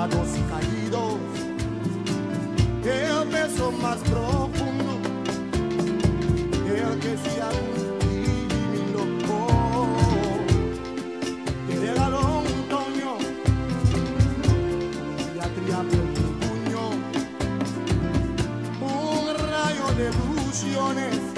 a los caídos el beso más profundo el que se adulti mi local y le dalo un toño y la criado puño un rayo de ilusiones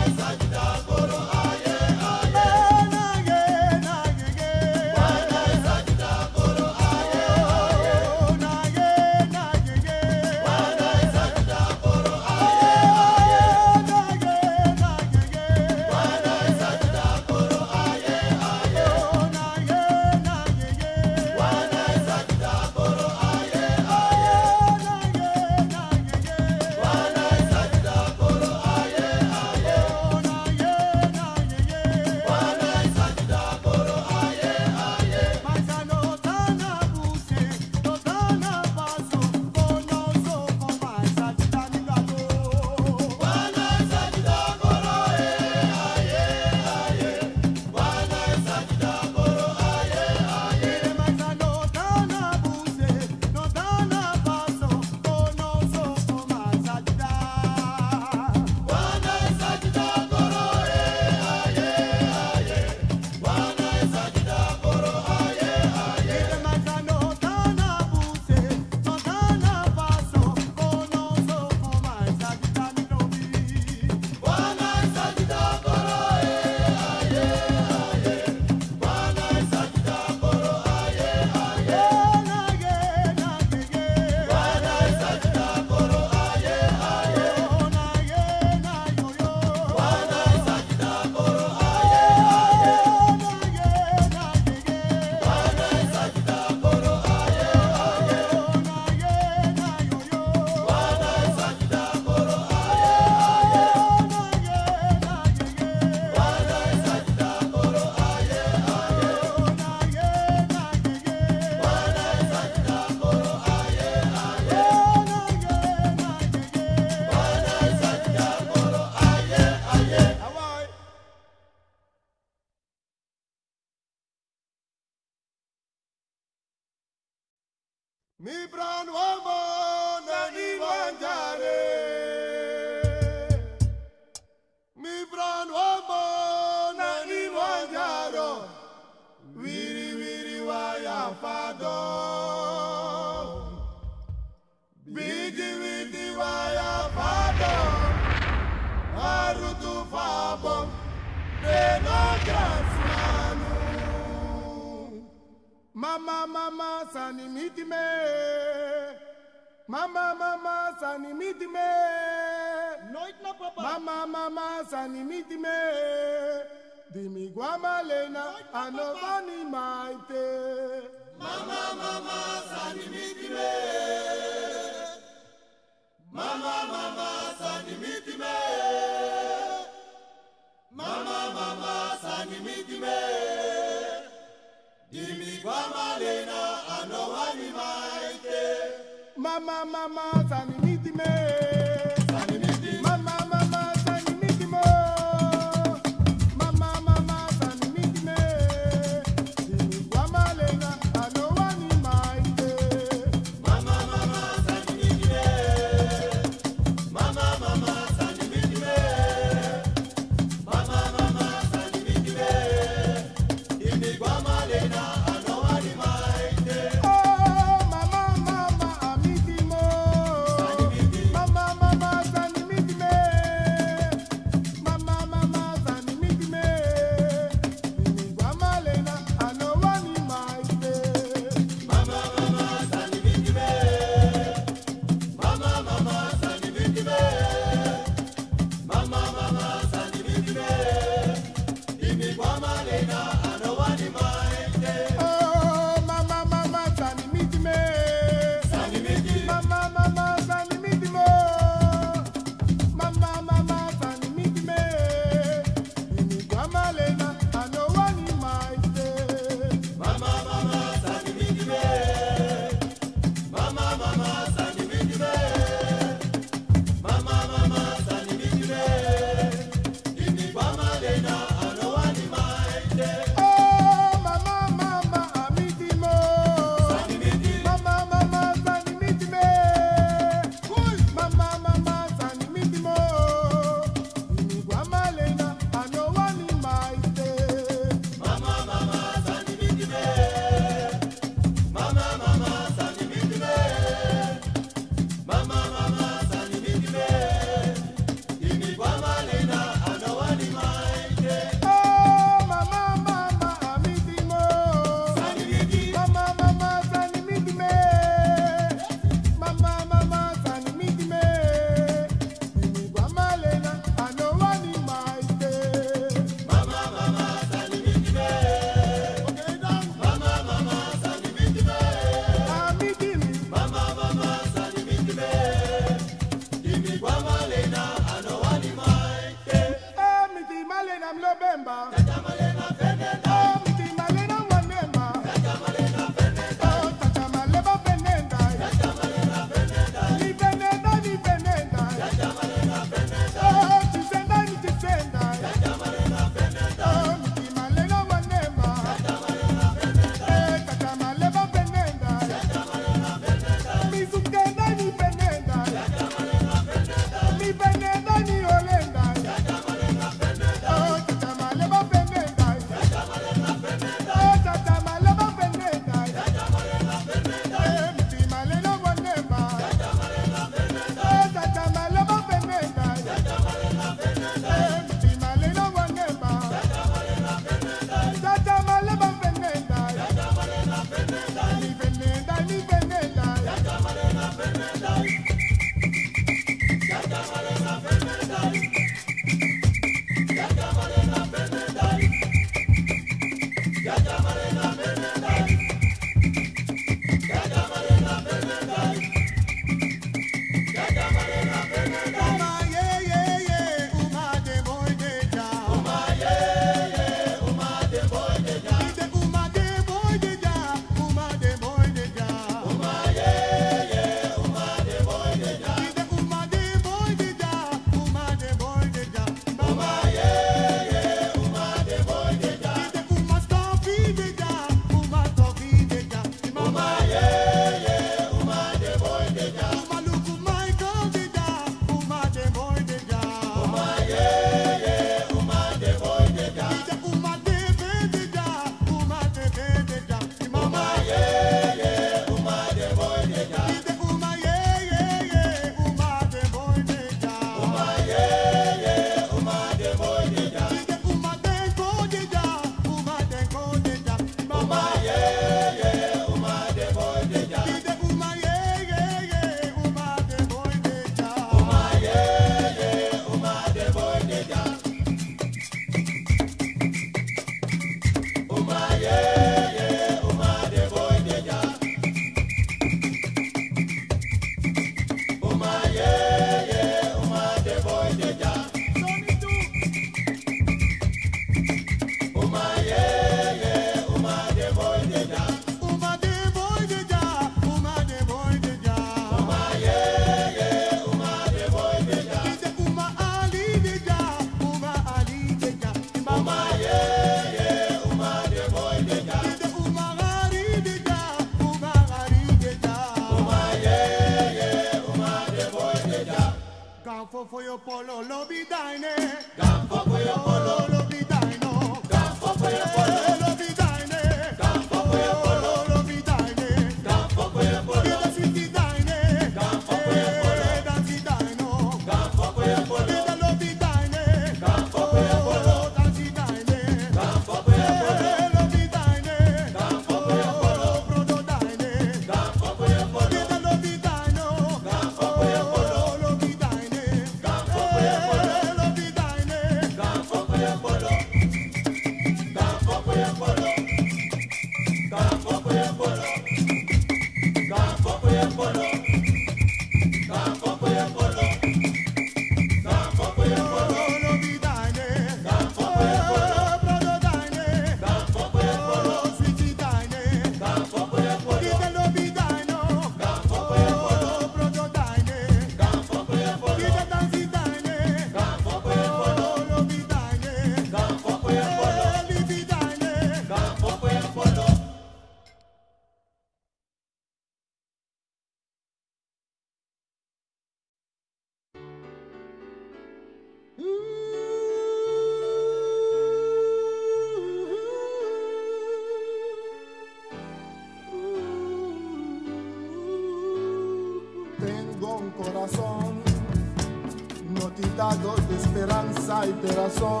alteración.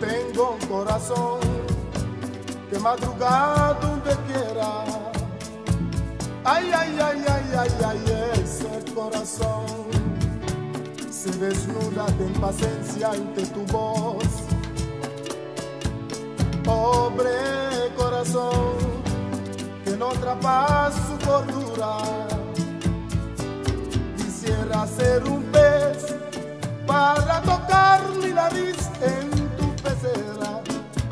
Tengo un corazón que madrugada donde quiera. Ay, ay, ay, ay, ay, ay, ese corazón se desnuda de impaciencia ante tu voz. Pobre corazón que no atrapa su cordura. Quisiera ser un para tocar mi nariz en tu pecera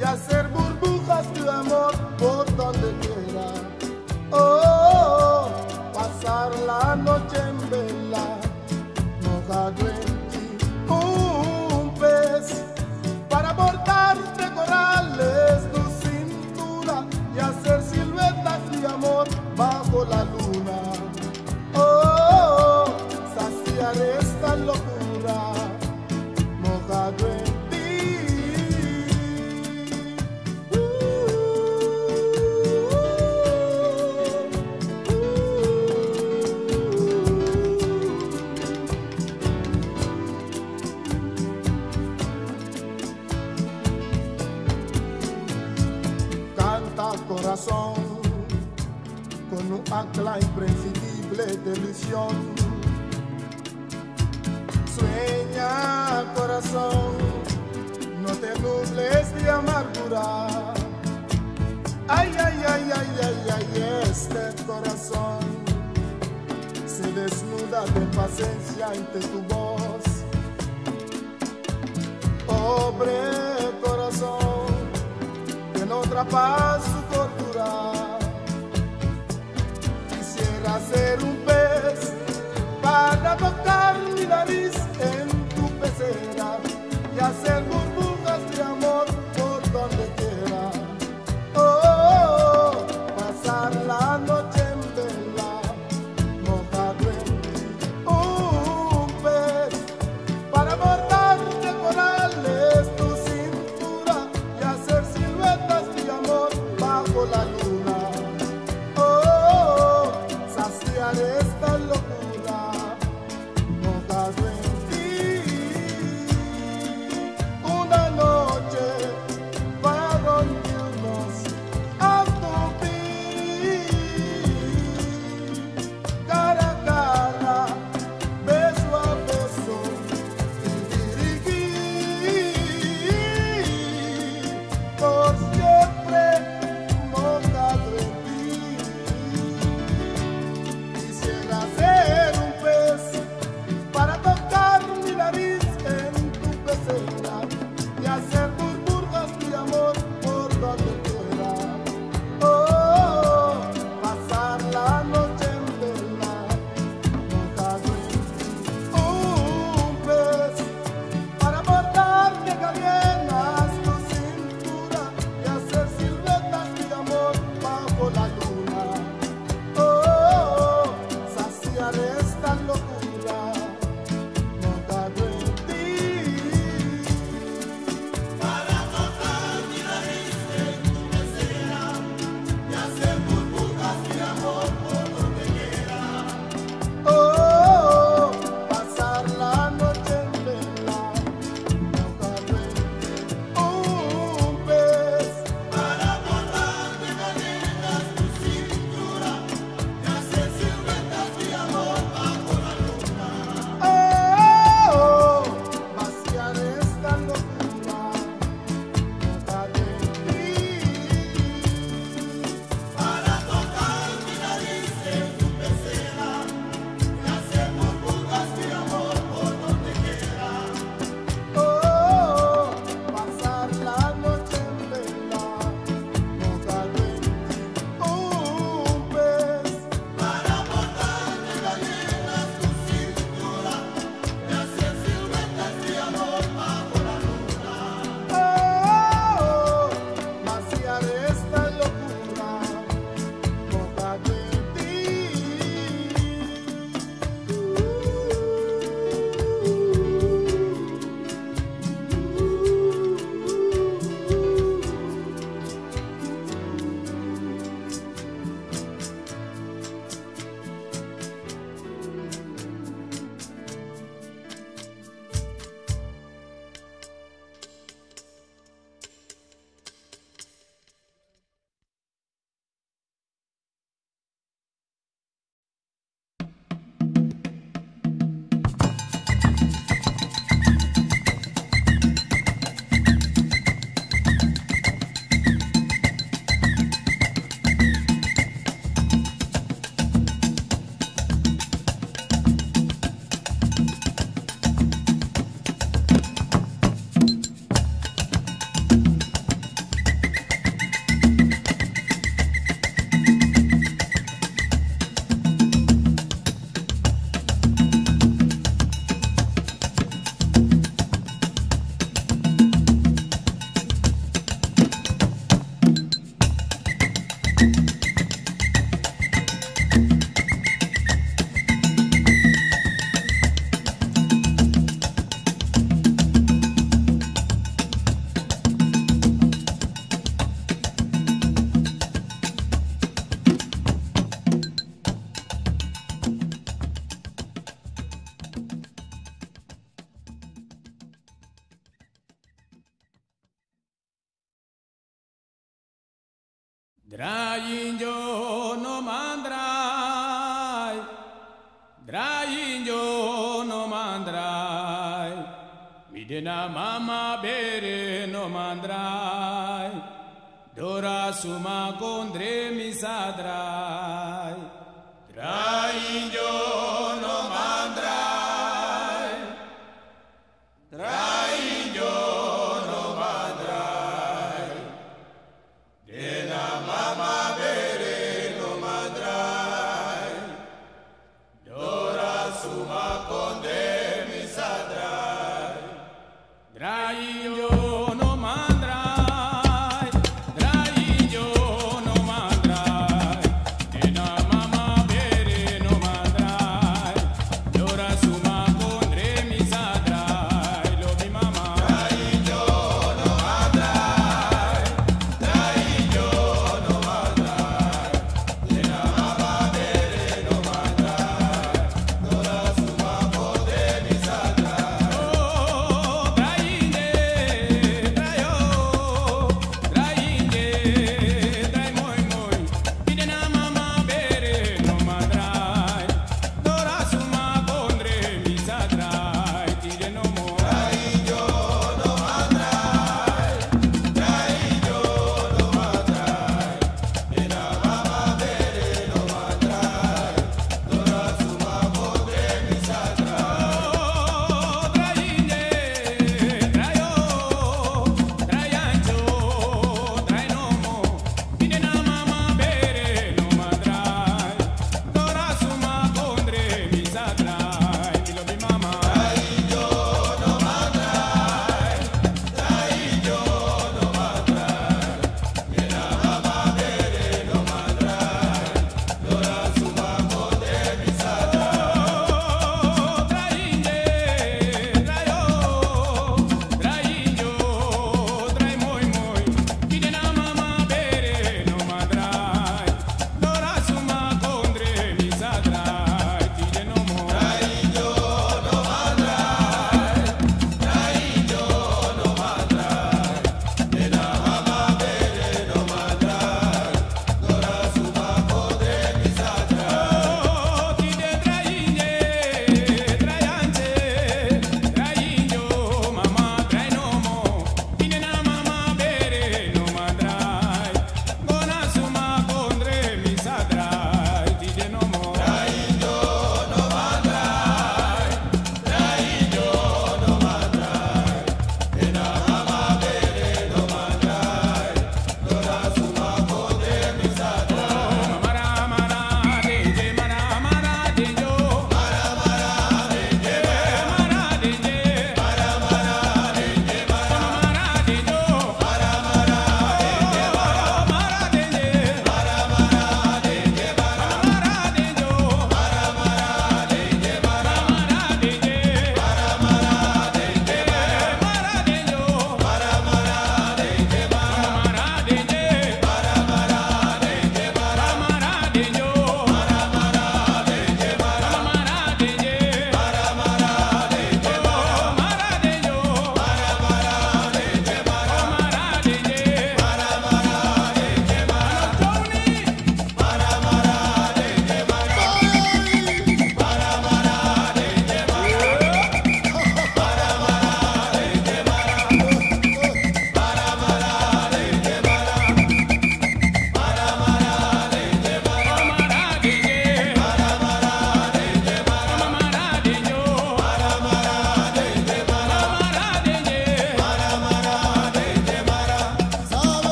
y hacer burbujas de amor por donde